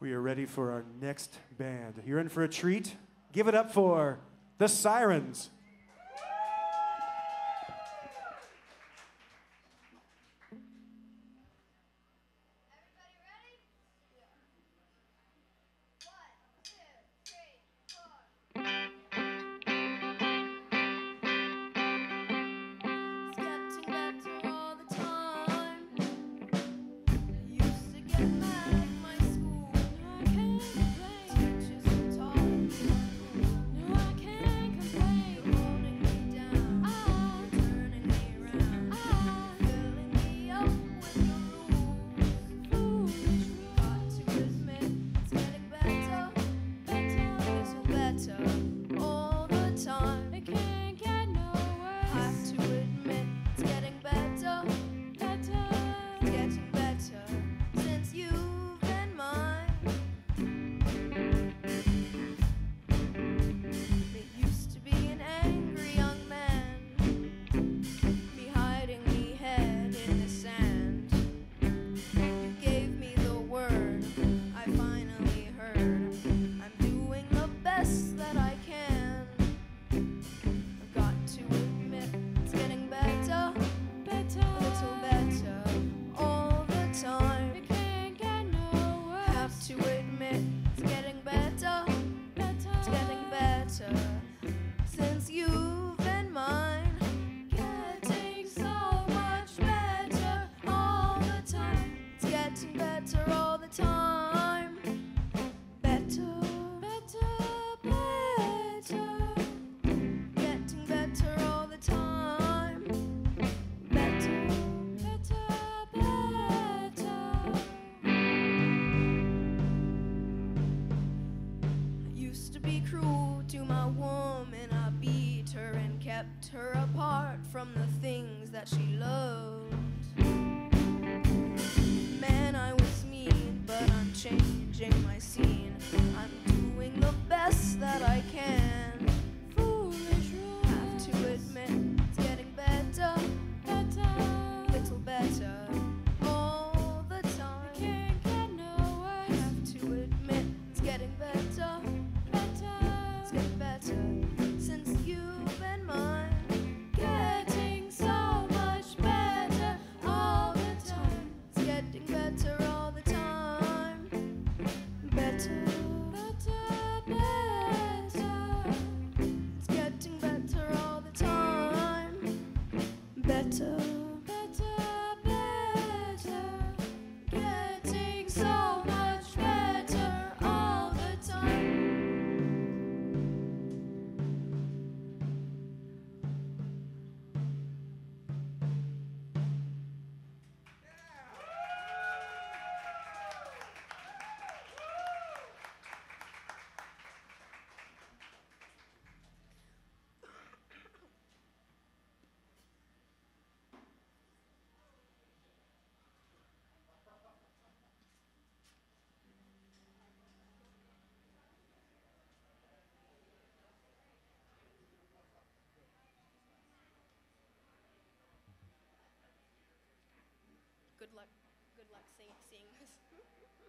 We are ready for our next band. You're in for a treat. Give it up for the Sirens. Thank you. time. So. good luck, good luck seeing, seeing this.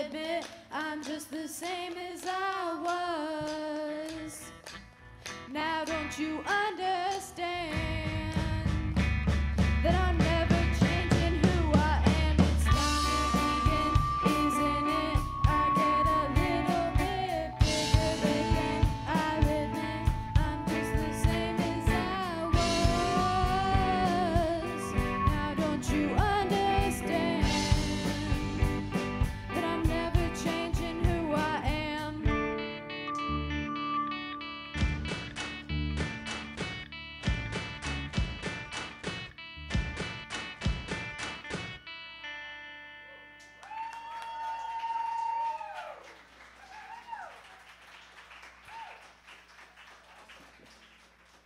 admit I'm just the same as I was. Now don't you understand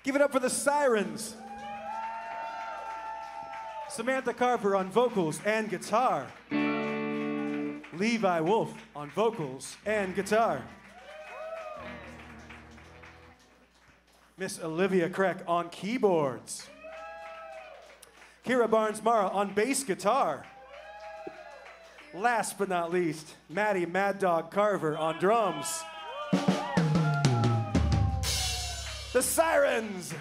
Give it up for the Sirens. Samantha Carver on vocals and guitar. Levi Wolf on vocals and guitar. Miss Olivia Crack on keyboards. Kira Barnes Mara on bass guitar. Last but not least, Maddie Mad Dog Carver on drums. The Sirens!